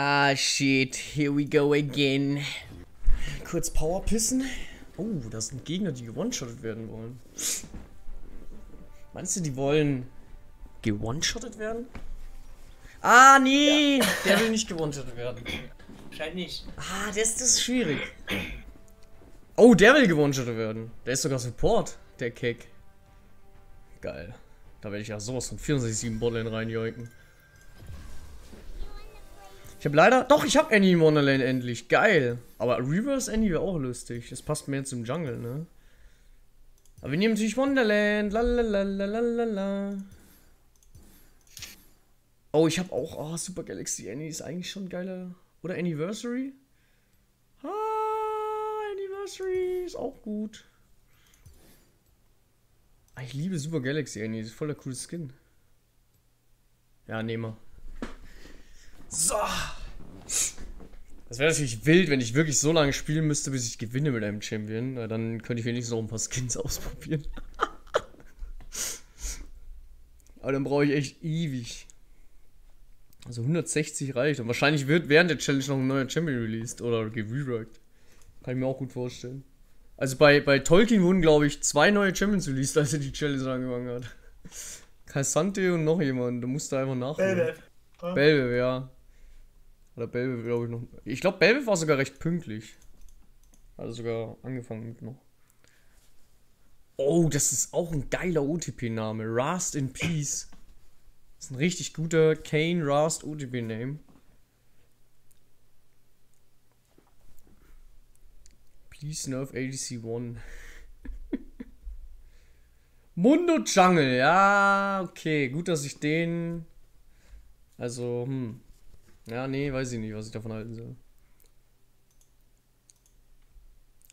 Ah, shit. Here we go again. Kurz Power pissen. Oh, das sind Gegner, die gewone-shottet werden wollen. Meinst du, die wollen gewone-shottet werden? Ah, nee. Der will nicht gewone-shottet werden. Scheint nicht. Ah, das, das ist schwierig. Oh, der will gewone-shottet werden. Der ist sogar Support, der Kick. Geil. Da werde ich ja sowas von 64 Borderland reinjoinken. Ich habe leider... Doch, ich habe Annie in Wonderland endlich. Geil. Aber Reverse Annie wäre auch lustig. Das passt mehr zum Jungle, ne? Aber wir nehmen natürlich Wonderland. Lalalala. Oh, ich habe auch... Oh, Super Galaxy Annie ist eigentlich schon geiler... Oder Anniversary? Ah, Anniversary ist auch gut. Ah, ich liebe Super Galaxy Annie. Das ist voller cooles Skin. Ja, nehmen wir. So. Das wäre natürlich wild, wenn ich wirklich so lange spielen müsste, bis ich gewinne mit einem Champion. Dann könnte ich wenigstens noch ein paar Skins ausprobieren. Aber dann brauche ich echt ewig. Also 160 reicht. Und wahrscheinlich wird während der Challenge noch ein neuer Champion released oder gereworked. Kann ich mir auch gut vorstellen. Also bei, bei Tolkien wurden, glaube ich, zwei neue Champions released, als er die Challenge angefangen hat. Kaisante und noch jemand. Da musste einfach nachholen. Belbev. Belbev, ja. Oder Belbev, glaube ich, noch. Ich glaube, Belbev war sogar recht pünktlich. Also sogar angefangen mit noch. Oh, das ist auch ein geiler OTP-Name. Rust in Peace. Das ist ein richtig guter Kane Rust OTP-Name. Please nerf ADC 1. Mundo Jungle, ja, okay. Gut, dass ich den. Also, hm. Ja, nee, weiß ich nicht, was ich davon halten soll.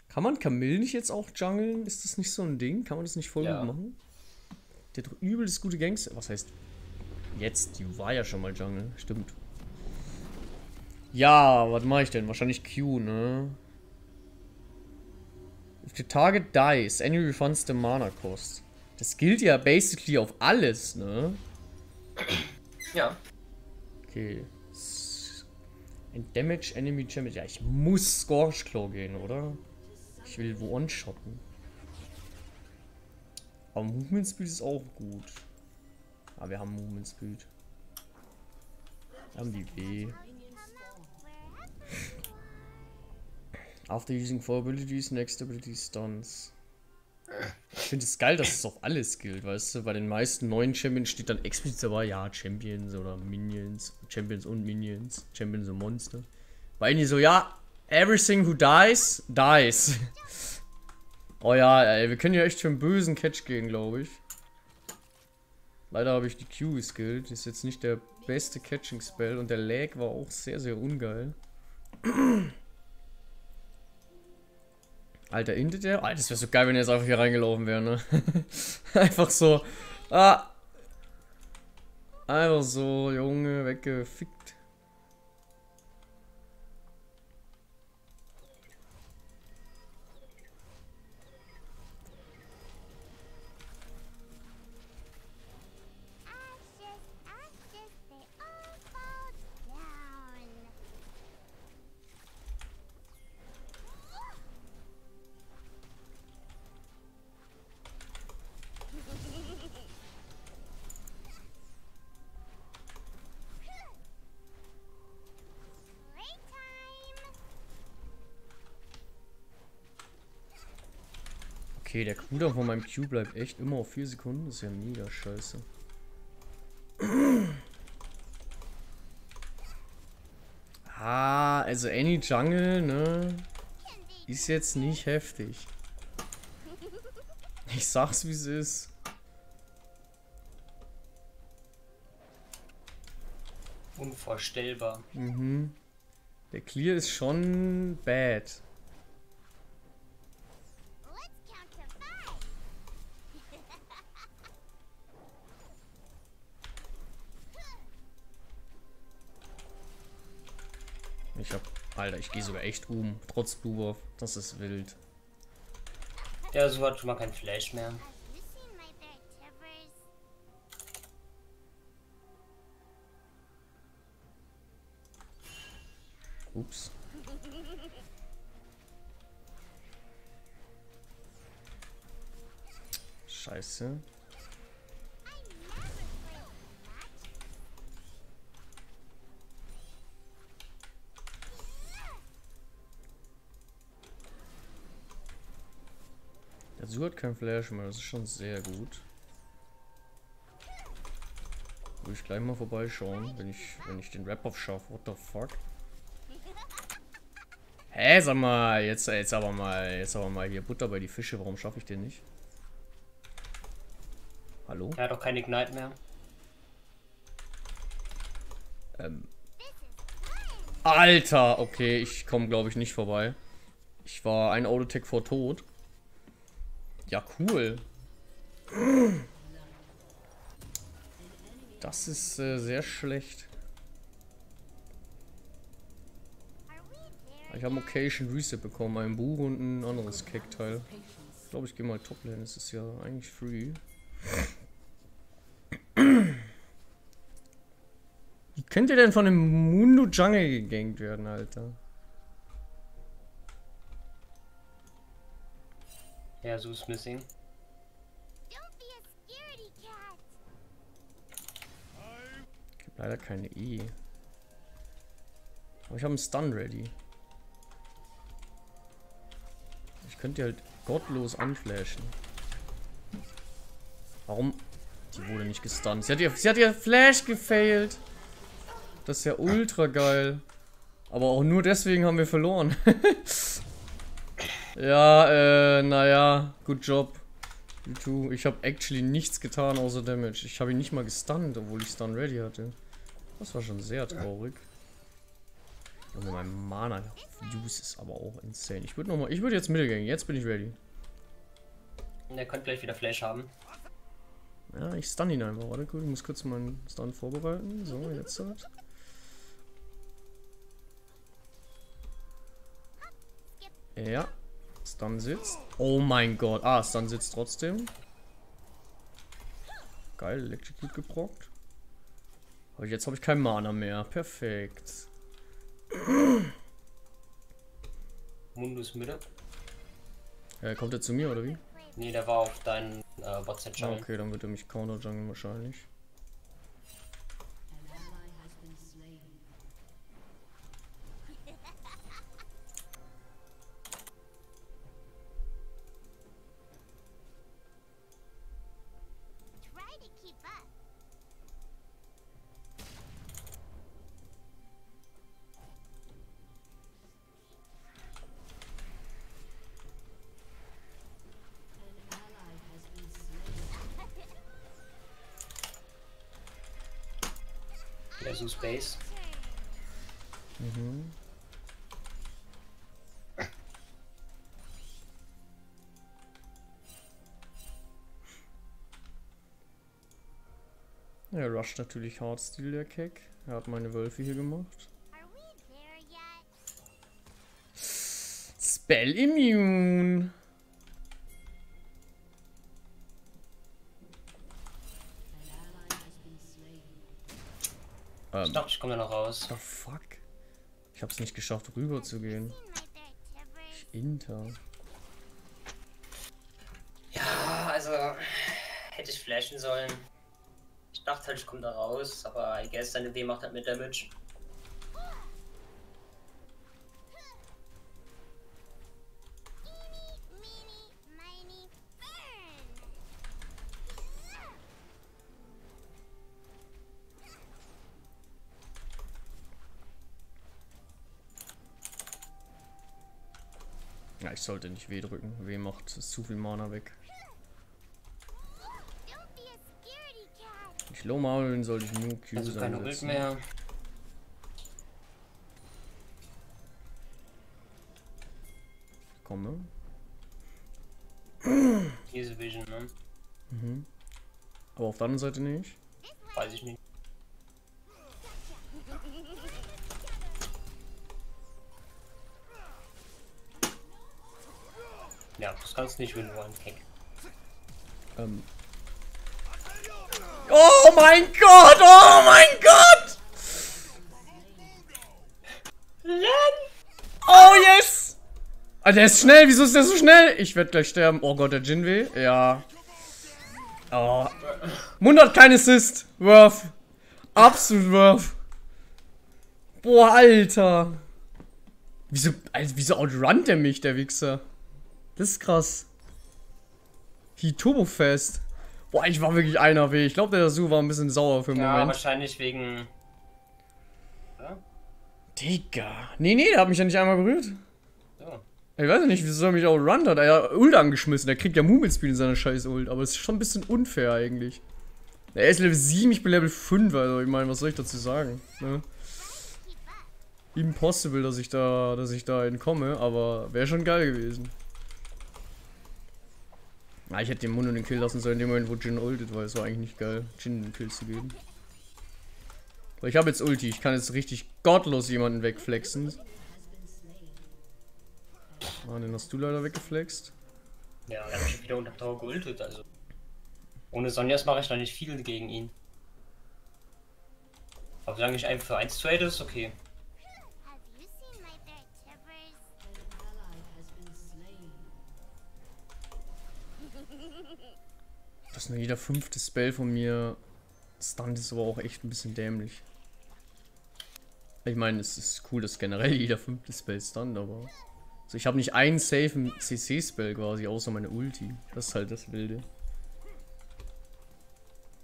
Kann man Camille nicht jetzt auch jungeln? Ist das nicht so ein Ding? Kann man das nicht voll Ja. gut machen? Der hat doch übel das gute Gangster. Was heißt jetzt? Die war ja schon mal Jungle. Stimmt. Ja, was mache ich denn? Wahrscheinlich Q, ne? If the target dies, any refunds the mana cost. Das gilt ja basically auf alles, ne? Ja. Okay. Ein Damage Enemy Champion. Ja, ich muss Scorch Claw gehen, oder? Ich will One-Shotten. Aber Movement Speed ist auch gut. Aber wir haben Movement Speed. Wir haben die W. After using four abilities, next ability stuns. Ich finde es geil, dass es auf alles gilt, weißt du? Bei den meisten neuen Champions steht dann explizit dabei, ja, Champions oder Minions. Champions und Minions. Champions und Monster. Bei ihnen so, ja, everything who dies, dies. oh ja, ey, wir können ja echt für einen bösen Catch gehen, glaube ich. Leider habe ich die Q geskillt. Ist jetzt nicht der beste Catching-Spell und der Lag war auch sehr, sehr ungeil. Alter, intet der? Alter, das wäre so geil, wenn er jetzt einfach hier reingelaufen wäre, ne? einfach so. Ah. Einfach so, Junge, weggefickt. Okay, der Cooldown von meinem Q bleibt echt immer auf 4 Sekunden. Das ist ja mega scheiße. Ah, also Any Jungle, ne? Ist jetzt nicht heftig. Ich sag's wie es ist. Unvorstellbar. Mhm. Der Clear ist schon bad. Ich hab. Alter, ich gehe sogar echt um. Trotz Blue Buff. Das ist wild. Ja, so hat schon mal kein Flash mehr. Ups. Scheiße. Su hat kein Flash mehr, das ist schon sehr gut. Will ich gleich mal vorbeischauen, wenn ich, wenn ich den Rap-Off schaffe. What the fuck? Hä, sag mal, jetzt, jetzt aber mal, jetzt aber mal hier Butter bei die Fische, warum schaffe ich den nicht? Hallo? Er hat doch kein Ignite mehr. Ähm. Alter, okay, ich komme glaube ich nicht vorbei. Ich war ein Autotech vor Tod. Ja, cool. Das ist äh, sehr schlecht. Ich habe Occasion Reset bekommen, ein Buch und ein anderes Keckteil. Ich glaube, ich gehe mal Toplane, es ist ja eigentlich free. Wie könnt ihr denn von dem Mundo Jungle gegankt werden, Alter? Ja, so ist missing. Don't be a scaredy cat. Ich hab leider keine E. Aber ich habe einen Stun ready. Ich könnte die halt gottlos anflashen. Warum? Die wurde nicht gestunt. Sie hat ihr, sie hat ihr Flash gefailt. Das ist ja ultra geil. Aber auch nur deswegen haben wir verloren. ja, äh, naja, good job. You too. Ich habe actually nichts getan außer Damage. Ich habe ihn nicht mal gestunt, obwohl ich Stun ready hatte. Das war schon sehr traurig. Junge, mein Mana Use ist aber auch insane. Ich würde noch mal, ich würde jetzt Mittelgang. Jetzt bin ich ready. Und er könnte gleich wieder Flash haben. Ja, ich stun ihn einfach. Warte, gut, ich muss kurz meinen Stun vorbereiten. So, jetzt halt. Ja, Stun sitzt. Oh mein Gott. Ah, Stun sitzt trotzdem. Geil, Electrocute gebrockt. Aber jetzt habe ich kein Mana mehr. Perfekt. Mundus Mitte. Äh, kommt er zu mir oder wie? Nee, der war auf deinen äh, WhatsApp Ah, okay, dann wird er mich counter jungle wahrscheinlich. Ja, so Space. Mhm. Er rusht natürlich Hardstil, der Keck. Er hat meine Wölfe hier gemacht. Are we there yet? Spell Immune. Ich Ähm, dachte, ich komme da noch raus. the fuck? Ich hab's nicht geschafft, rüber zu gehen. Tibbers. Inter. Ja, also hätte ich flashen sollen. Ich dachte halt, ich komme da raus, aber I guess seine W macht halt mit Damage. Sollte nicht W drücken. W macht zu viel Mana weg. Ich low maulen sollte ich nur Q Also keine Ult mehr. Komme. Diese Vision, ne? Mhm. Aber auf der anderen Seite nicht. Weiß ich nicht. Ja, das kannst du nicht gewinnen wollen, Kick. Ähm. Oh mein Gott! Oh mein Gott! Lenny! Ah, der ist schnell. Wieso ist der so schnell? Ich werde gleich sterben. Oh Gott, der Jinwei. Ja. Oh. Mund hat kein Assist. Worth. Absolut worth. Boah, Alter. Wieso, also, wieso outrunnt der mich, der Wichser? Das ist krass. Fast. Boah, ich war wirklich einer weh. Ich glaube, der Su war ein bisschen sauer für einen Ja, Moment. wahrscheinlich wegen. Digga. Nee, nee, der hat mich ja nicht einmal berührt. So. Ich weiß ja nicht, wieso er mich outrunnt hat. Er hat Ult angeschmissen. Der kriegt ja Movement Speed in seiner scheiß Ult. Aber es ist schon ein bisschen unfair eigentlich. Er ist Level 7, ich bin Level 5. Also ich meine, was soll ich dazu sagen? Ne? Impossible, dass ich da, dass ich da entkomme. Aber wäre schon geil gewesen. Ah, ich hätte den Mundo den Kill lassen sollen in dem Moment, wo Jin ultet, weil es war eigentlich nicht geil, Jin den Kill zu geben. Aber ich habe jetzt Ulti, ich kann jetzt richtig gottlos jemanden wegflexen. Ah, den hast du leider weggeflext. Ja, er hat mich wieder unter Tower geultet, also. Ohne Sonjas mache ich noch nicht viel gegen ihn. Aber solange ich einfach für 1 trade, ist okay. Dass nur jeder fünfte Spell von mir stunt ist aber auch echt ein bisschen dämlich. Ich meine, es ist cool, dass generell jeder fünfte Spell stunt, aber... Also ich habe nicht einen safen CC-Spell quasi, außer meine Ulti. Das ist halt das Wilde.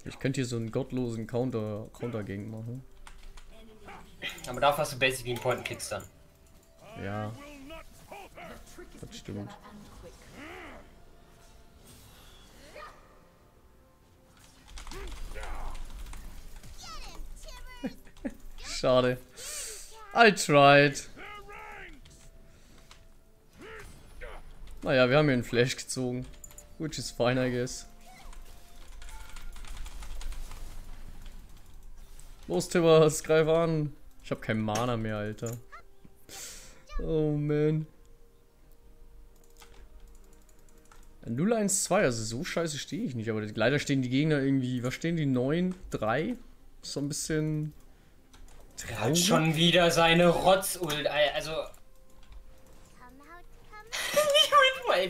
Ich könnte hier so einen gottlosen Counter, Counter-Gang machen. Aber dafür hast du basically einen Point-and-Kicks dann. Ja. Das stimmt. Schade. I tried. Naja, wir haben hier einen Flash gezogen. Which is fine, I guess. Los, Tibbers, greif an. Ich habe keinen Mana mehr, Alter. Oh man. 0-1-2, also so scheiße stehe ich nicht, aber leider stehen die Gegner irgendwie, was stehen die? 9, 3? So ein bisschen. Er hat schon wieder seine Rotz-Ult, also.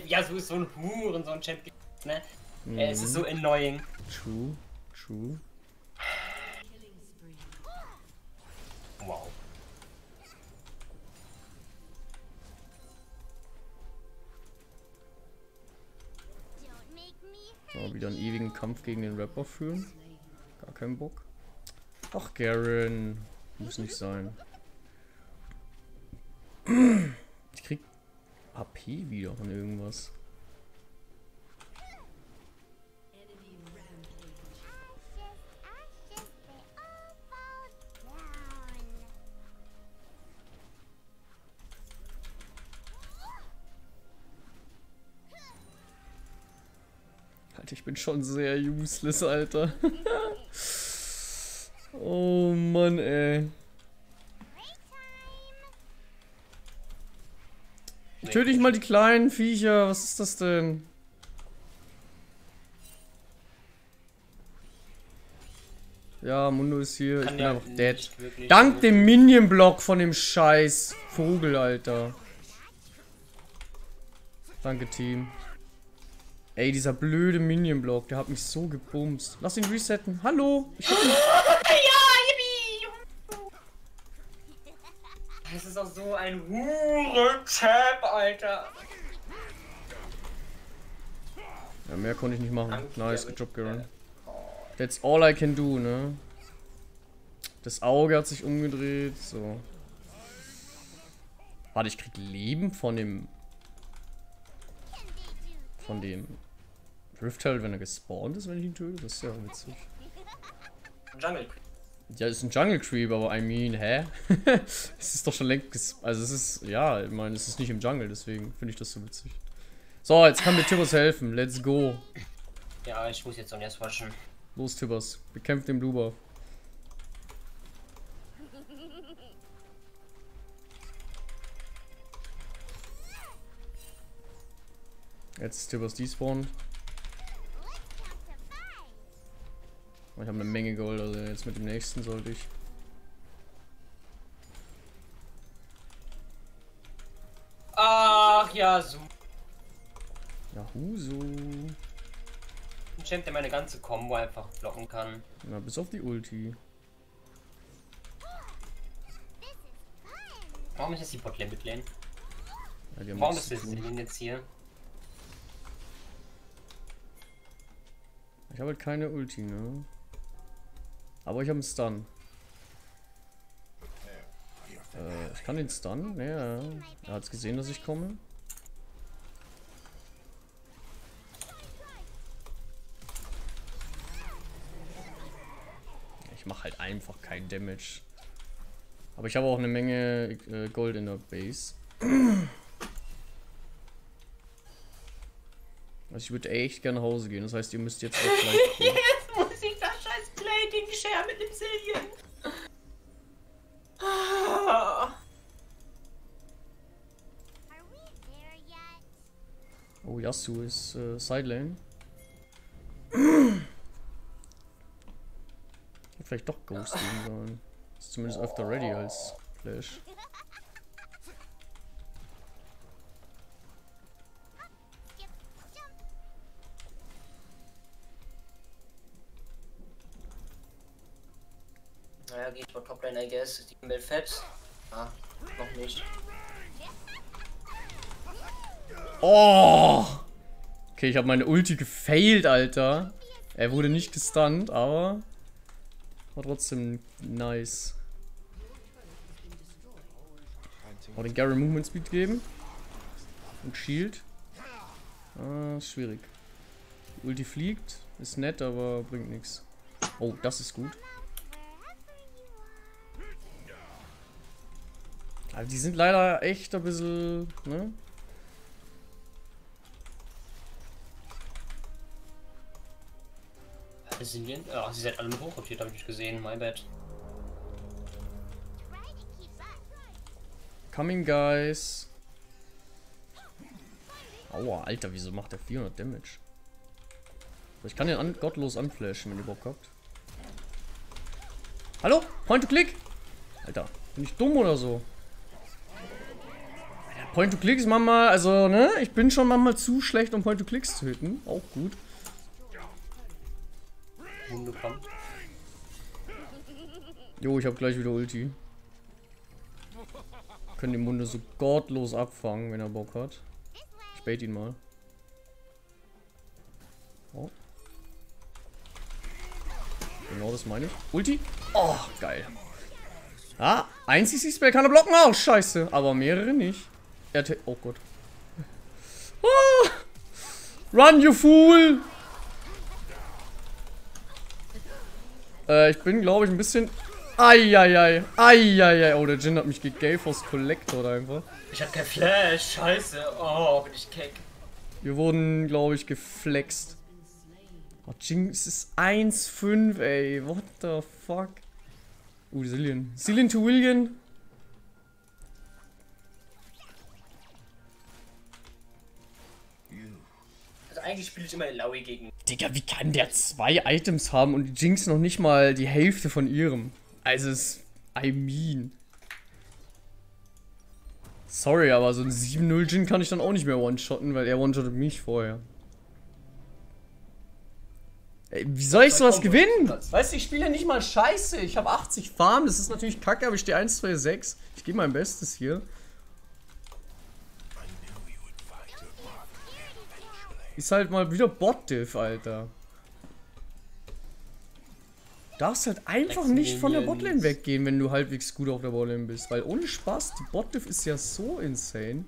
Ja, so ist so ein Huren, so ein Champion, ne? Äh, Es ist so annoying. True, true. Wow. So, wieder einen ewigen Kampf gegen den Rapper führen. Gar keinen Bock. Ach, Garen. Muss nicht sein. Ich krieg AP wieder von irgendwas. ich bin schon sehr useless, Alter. oh Mann, ey. Ich töte nicht mal die kleinen Viecher. Was ist das denn? Ja, Mundo ist hier. ich Kann bin ja einfach dead. Dank dem Minion-Block von dem scheiß Vogel, Alter. Danke, Team. Ey, dieser blöde Minion-Block, der hat mich so gebumst. Lass ihn resetten. Hallo? Ich hab ihn Das ist auch so ein Huren-Chap, Alter. ja, mehr konnte ich nicht machen. Danke, Nice, good job, Garen. That's all I can do, ne? Das Auge hat sich umgedreht, so. Warte, ich krieg Leben von dem. Von dem. Rift Herald, wenn er gespawnt ist, wenn ich ihn töte? Das ist ja witzig. Jungle. Ja, ist ein Jungle Creep, aber I mean, hä? es ist doch schon längst. Also, es ist. Ja, ich meine, es ist nicht im Jungle, deswegen finde ich das so witzig. So, jetzt kann mir Tibbers helfen. Let's go. Ja, ich muss jetzt Sonjas waschen. Los, Tibbers. Bekämpft den Blue Buff. Jetzt ist Tibbers despawned. Ich habe eine Menge Gold, also jetzt mit dem nächsten sollte ich. Ach ja, so. Ja, Huso. Ein Champ, der meine ganze Combo einfach blocken kann. Na, bis auf die Ulti. Warum ist jetzt die Botlane mitlane? Ja, die haben Warum ist das denn jetzt hier? Ich habe halt keine Ulti, ne? Aber ich habe einen Stun. Äh, ich kann den Stun? Ja. Er hat gesehen, dass ich komme. Ich mache halt einfach keinen Damage. Aber ich habe auch eine Menge äh, Gold in der Base. Also ich würde echt gerne nach Hause gehen. Das heißt, ihr müsst jetzt auch gleich gehen. Share mit dem Silien. Oh, Yasu ist äh, Sidelane. Vielleicht doch Ghost geben sollen. Ist zumindest öfter ready als Flash. Naja, geht mal Toplane, I guess. Die Mail fett? Ah, noch nicht. Oh! Okay, ich habe meine Ulti gefailt, Alter. Er wurde nicht gestunt, aber war trotzdem nice. Oh, den Gary Movement Speed geben. Und Shield. Ah, ist schwierig. Die Ulti fliegt, ist nett, aber bringt nichts. Oh, das ist gut. Also die sind leider echt ein bisschen, ne? Alle Silien? Ah, sie seid alle mit hochrotiert, habe ich nicht gesehen. My bad. Coming, guys. Aua, Alter, wieso macht er 400 Damage? Ich kann den an gottlos anflashen, wenn ihr Bock habt. Hallo? Point to click? Alter, bin ich dumm oder so? Alter, Point to click ist manchmal, also, ne? Ich bin schon manchmal zu schlecht, um Point to clicks zu hitten. Auch gut. Hunde kommt. Jo, ich hab gleich wieder Ulti. Können den Munde so gottlos abfangen, wenn er Bock hat. Ich bait ihn mal. Oh. Genau das meine ich. Ulti. Oh, geil. Ah, ein CC-Spell kann er blocken. Oh, scheiße. Aber mehrere nicht. Hat- Oh Gott. Ah. Run, you fool! Äh, ich bin, glaube ich, ein bisschen... Eieiei. Eieiei. Oh, der Jin hat mich gegayforce Collector einfach. Ich hab kein Flash. Scheiße. Oh, bin ich keck. Wir wurden, glaube ich, geflext. Oh, Jinx ist 1,5, ey. What the fuck? Uh, Cillian. Cillian to Willian. Eigentlich spiele ich immer Laui gegen. Digga, wie kann der zwei Items haben und die Jinx noch nicht mal die Hälfte von ihrem? Also, es. I mean. Sorry, aber so ein 7-0 Jin kann ich dann auch nicht mehr one-shotten, weil er one-shottet mich vorher. Ey, wie soll ich sowas gewinnen? Weißt du, ich spiele nicht mal scheiße. Ich habe 80 Farm, das ist natürlich kacke, aber ich stehe 1, 2, 6. Ich gebe mein Bestes hier. Ist halt mal wieder Bot-Diff, Alter. Du darfst halt einfach nicht von der. Botlane weggehen, wenn du halbwegs gut auf der Botlane bist. Weil ohne Spaß, die Bot-Diff ist ja so insane.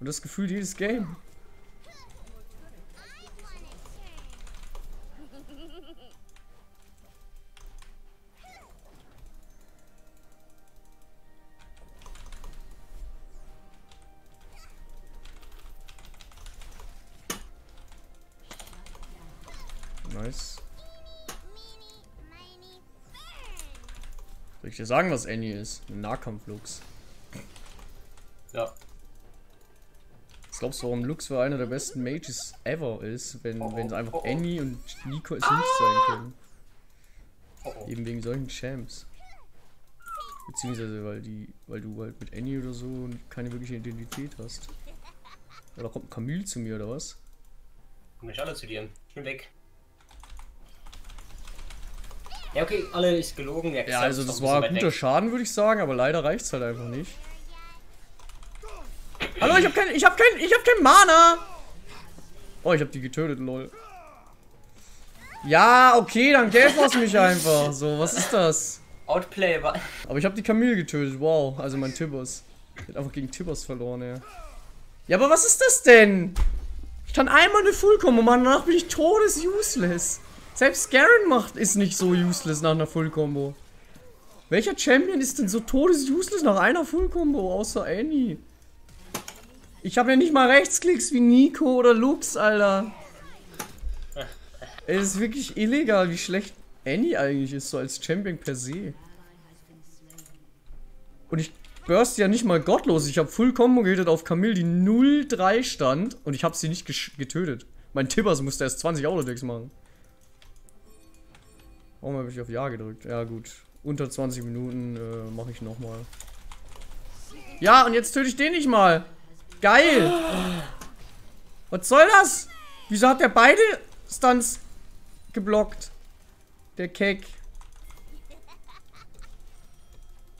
Und das Gefühl jedes Game. Nice. Soll ich dir sagen, was Annie ist? Ein Nahkampf-Lux. Ja. Was glaubst du, warum Lux für einer der besten Mages ever ist, wenn, Oh, wenn es oh, einfach oh, oh. Annie und Nico es nicht sein können? Oh, oh. Eben wegen solchen Champs. Beziehungsweise weil die, weil du halt mit Annie oder so keine wirkliche Identität hast. Oder kommt Camille zu mir oder was? Komm ich alle zu dir. Ich bin weg. Ja, okay, alle ist gelogen. Ja, Ja, also das war guter weg. Schaden, würde ich sagen, aber leider reicht's halt einfach nicht. Hallo, ich hab kein, ich hab kein, ich hab kein Mana! Oh, ich hab die getötet, lol. Ja, okay, dann gäbe es mich einfach. So, was ist das? Outplay war. Aber ich habe die Camille getötet, wow. Also mein Tibbers. Ich hab einfach gegen Tibbers verloren, ja. Ja, aber was ist das denn? Ich kann einmal eine Full-Combo machen, danach bin ich todes-useless. Selbst Garen macht ist nicht so useless nach einer Full-Combo. Welcher Champion ist denn so todes-useless nach einer Full-Combo, außer Annie? Ich habe ja nicht mal Rechtsklicks wie Nico oder Lux, Alter. Es ist wirklich illegal, wie schlecht Annie eigentlich ist, so als Champion per se. Und ich burst ja nicht mal gottlos. Ich habe Full Combo gehittet auf Camille, die 0-3 stand und ich habe sie nicht getötet. Mein Tibbers musste erst 20 Autodecks machen. Warum habe ich auf Ja gedrückt? Ja gut. Unter 20 Minuten äh, mache ich nochmal. Ja, und jetzt töte ich den nicht mal. Geil. Was soll das? Wieso hat der beide Stunts geblockt? Der Keck.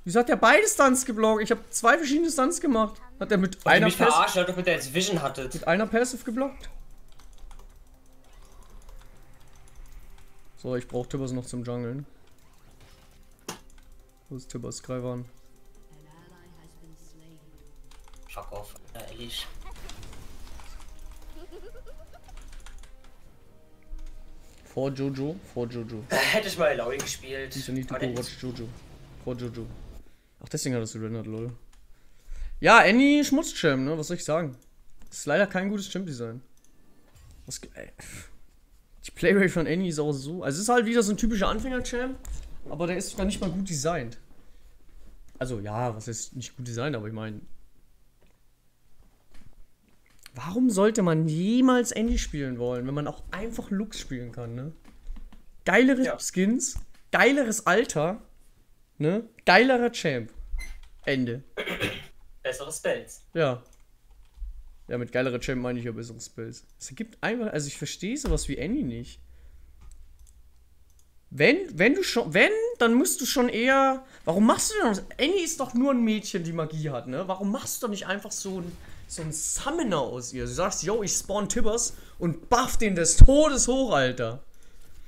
Wieso hat der beide Stunts geblockt? Ich habe zwei verschiedene Stunts gemacht. Hat er mit Weil ihr einer, mich verarscht damit ihr jetzt Vision hattet. mit einer Passive geblockt? So, ich brauche Tibbers noch zum Jungeln. Wo ist Tibbers? Greif an. Fuck off, ja, ehrlich. Vor Jojo, vor Jojo. Äh, Hätte ich mal Laui gespielt. Please, I need to Aber go der- watch Jojo. Vor Jojo. Ach, deswegen hat er surrendert, lol. Ja, Annie Schmutzchamp, ne? Was soll ich sagen? Ist leider kein gutes Champ-Design. Was, ge- ey. Die Playrate von Annie ist auch so. Also, es ist halt wieder so ein typischer Anfänger-Champ, aber der ist sogar nicht mal gut designt. Also, ja, was ist nicht gut designt, aber ich meine. Warum sollte man jemals Annie spielen wollen, wenn man auch einfach Lux spielen kann, ne? Geilere Ja. Skins, geileres Alter, ne? Geilerer Champ. Ende. Bessere Spells. Ja. Ja, mit geilerer Champ meine ich ja bessere Spells. Es ergibt einfach, also ich verstehe sowas wie Annie nicht. Wenn, wenn du schon, wenn, dann musst du schon eher. Warum machst du denn das? Annie ist doch nur ein Mädchen, die Magie hat, ne? Warum machst du doch nicht einfach so ein, so ein Summoner aus ihr? Du sagst, yo, ich spawn Tibbers und buff den des Todes hoch, Alter.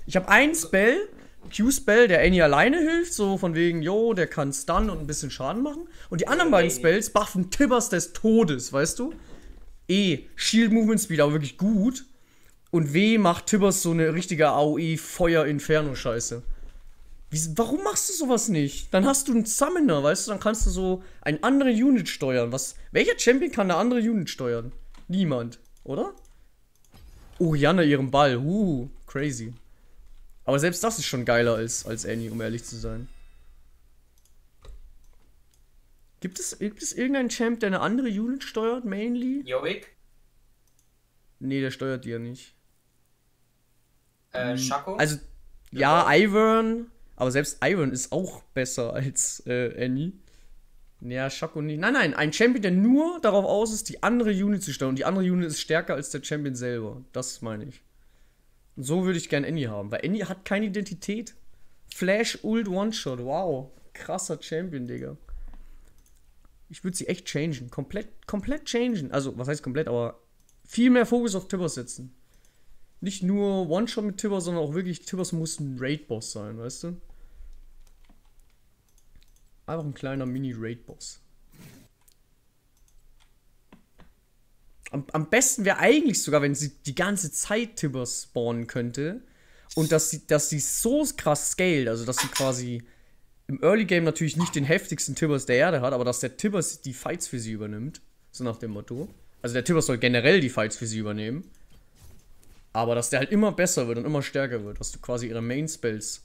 Ich habe einen Spell, Q-Spell, der Annie alleine hilft, so von wegen, yo, der kann Stun und ein bisschen Schaden machen. Und die anderen beiden. Spells buffen Tibbers des Todes, weißt du? E, Shield Movement Speed, aber wirklich gut. Und W macht Tibbers so eine richtige AOE Feuer Inferno Scheiße. Warum machst du sowas nicht? Dann hast du einen Summoner, weißt du, dann kannst du so ein andere Unit steuern. Was, welcher Champion kann eine andere Unit steuern? Niemand, oder? Orianna ihren Ball, uh, crazy. Aber selbst das ist schon geiler als, als Annie, um ehrlich zu sein. Gibt es, gibt es irgendeinen Champ, der eine andere Unit steuert, mainly? Joik, Nee, der steuert die ja nicht. äh, Shaco. Also, ja, Ivern, aber selbst Ivern ist auch besser als äh, Annie. Ja, Shaco nicht. Nein, nein, ein Champion, der nur darauf aus ist, die andere Unit zu steuern. Und die andere Unit ist stärker als der Champion selber. Das meine ich. Und so würde ich gern Annie haben, weil Annie hat keine Identität. Flash Ult One-Shot, wow. Krasser Champion, Digga. Ich würde sie echt changen. Komplett, komplett changen. Also, was heißt komplett, aber viel mehr Fokus auf Tibbers setzen nicht nur One-Shot mit Tibbers, sondern auch wirklich, Tibbers muss ein Raid-Boss sein, weißt du? Einfach ein kleiner Mini-Raid-Boss. Am, am besten wäre eigentlich sogar, wenn sie die ganze Zeit Tibbers spawnen könnte. Und dass sie, dass sie so krass scaled, also dass sie quasi im Early Game natürlich nicht den heftigsten Tibbers der Erde hat, aber dass der Tibbers die Fights für sie übernimmt. So nach dem Motto. Also der Tibbers soll generell die Fights für sie übernehmen. Aber dass der halt immer besser wird und immer stärker wird, dass du quasi ihre Main-Spells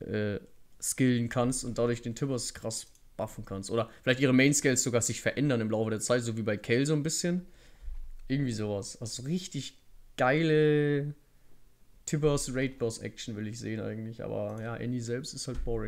äh, skillen kannst und dadurch den Tibbers krass buffen kannst. Oder vielleicht ihre Main-Skills sogar sich verändern im Laufe der Zeit, so wie bei Kale so ein bisschen. Irgendwie sowas. Also richtig geile Tibbers Raid Boss Action will ich sehen eigentlich. Aber ja, Annie selbst ist halt boring.